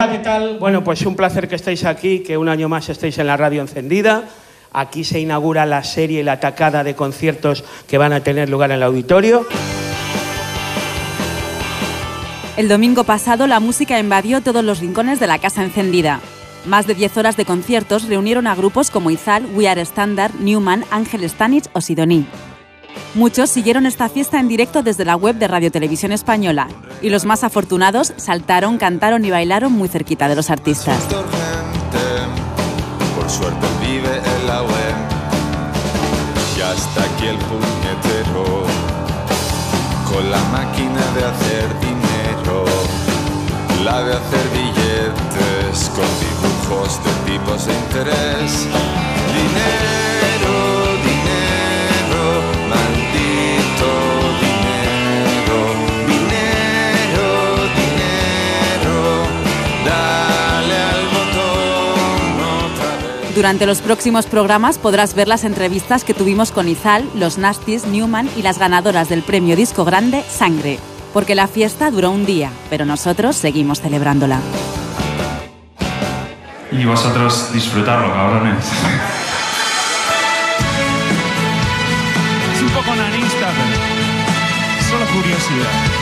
Hola, ¿qué tal? Bueno, pues un placer que estéis aquí, que un año más estéis en la radio encendida. Aquí se inaugura la serie La Atacada de conciertos que van a tener lugar en el auditorio. El domingo pasado la música invadió todos los rincones de la Casa Encendida. Más de 10 horas de conciertos reunieron a grupos como Izal, We Are Standard, Newman, Ángel Stanich o Sidoní. Muchos siguieron esta fiesta en directo desde la web de Radio Televisión Española y los más afortunados saltaron, cantaron y bailaron muy cerquita de los artistas. Por suerte vive en la web. Ya está aquí el puñetero con la máquina de hacer dinero, la de hacer billetes con dibujos de tipos de interés. Durante los próximos programas podrás ver las entrevistas que tuvimos con Izal, los Nasties, Newman y las ganadoras del premio Disco Grande Sangre. Porque la fiesta duró un día, pero nosotros seguimos celebrándola. Y vosotros disfrutarlo, cabrones. Es un poco nanista, pero solo curiosidad.